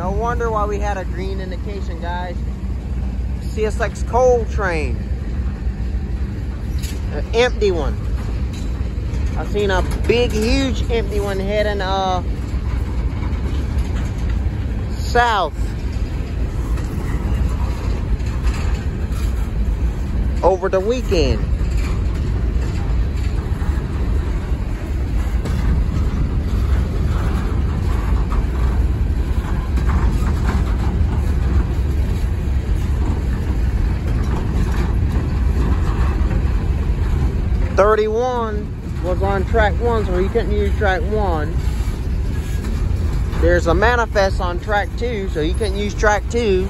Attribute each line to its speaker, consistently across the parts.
Speaker 1: No wonder why we had a green indication, guys. CSX coal train. An empty one. I've seen a big, huge empty one heading uh, south. Over the weekend. Thirty-one was on track one, so he couldn't use track one. There's a manifest on track two, so he couldn't use track two.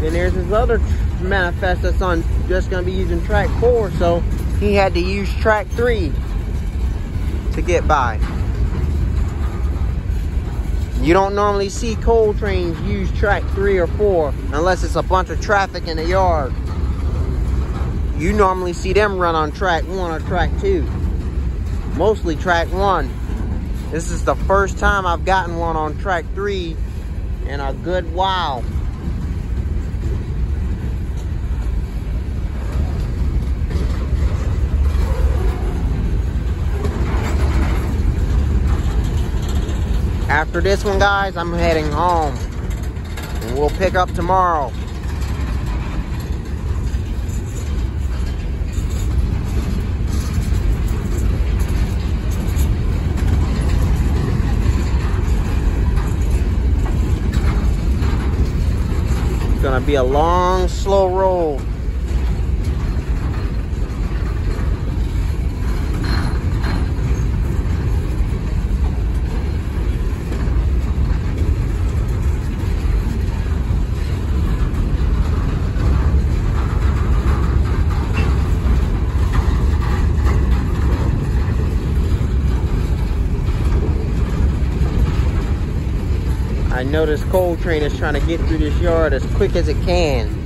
Speaker 1: Then there's his other manifest that's on just gonna be using track four, so he had to use track three to get by. You don't normally see coal trains use track three or four unless it's a bunch of traffic in the yard. You normally see them run on track one or track two mostly track one. This is the first time I've gotten one on track three in a good while. After this one, guys, I'm heading home. We'll pick up tomorrow. gonna be a long, slow roll. Know this coal train is trying to get through this yard as quick as it can.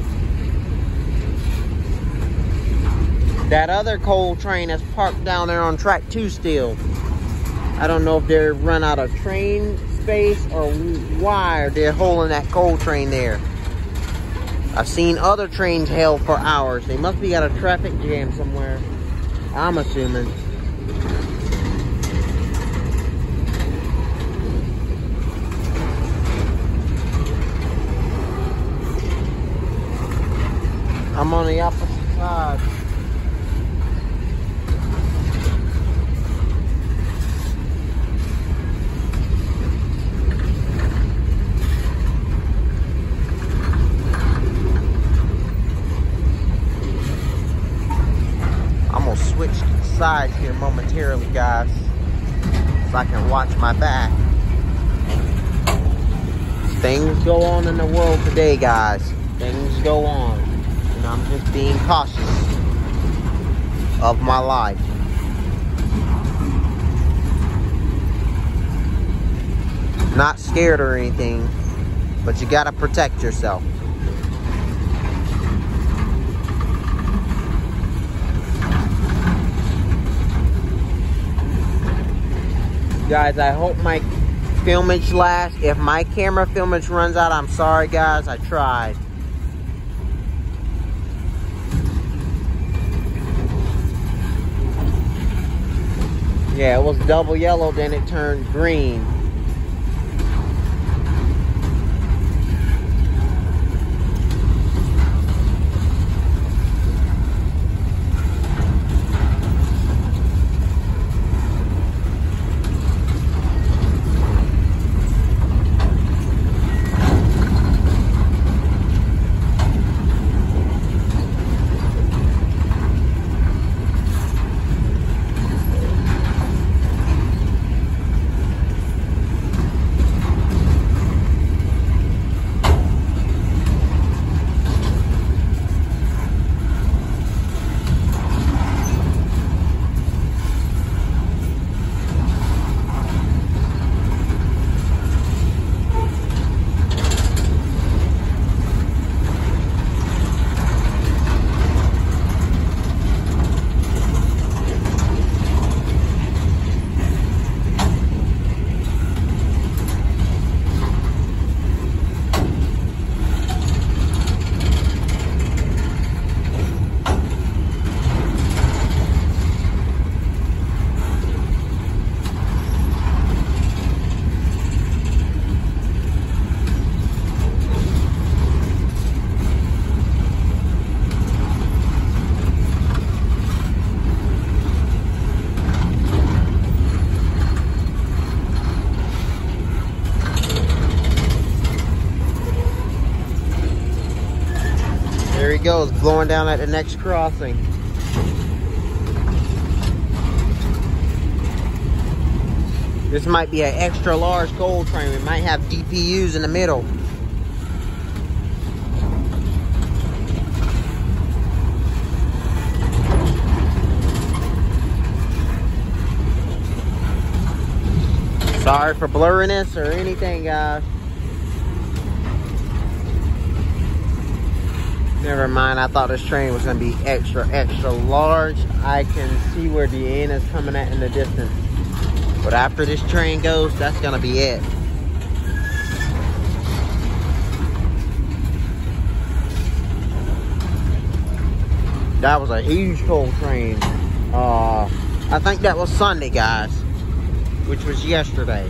Speaker 1: That other coal train is parked down there on track two still. I don't know if they're run out of train space or why they're holding that coal train there. I've seen other trains held for hours. They must be at a traffic jam somewhere. I'm assuming. I'm on the opposite side. I'm gonna switch sides here momentarily, guys, so I can watch my back. Things go on in the world today, guys. Things go on. And I'm just being cautious of my life. Not scared or anything, but you gotta protect yourself. Guys, I hope my filmage lasts. If my camera filmage runs out, I'm sorry guys, I tried. Yeah, it was double yellow, then it turned green. Goes, blowing down at the next crossing. This might be an extra large coal train. It might have DPUs in the middle. Sorry for blurriness or anything, guys. Never mind, I thought this train was gonna be extra, extra large. I can see where the end is coming at in the distance. But after this train goes, that's gonna be it. That was a huge coal train. Uh, I think that was Sunday, guys which was yesterday.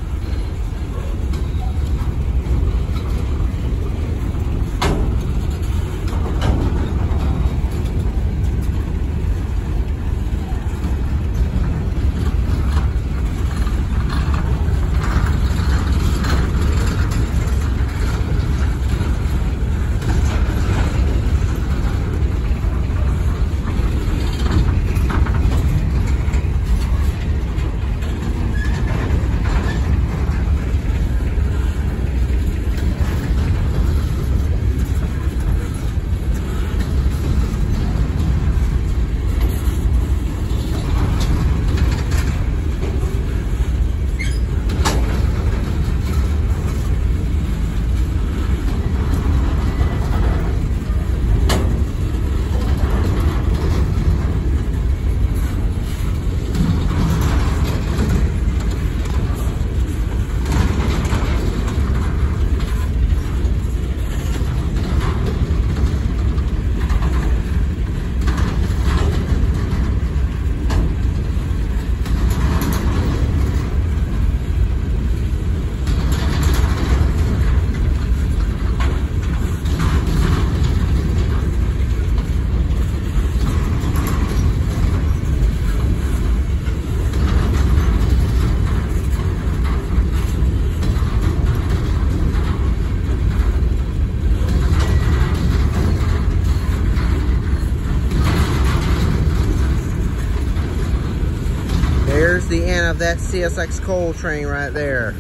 Speaker 1: Of that CSX coal train right there.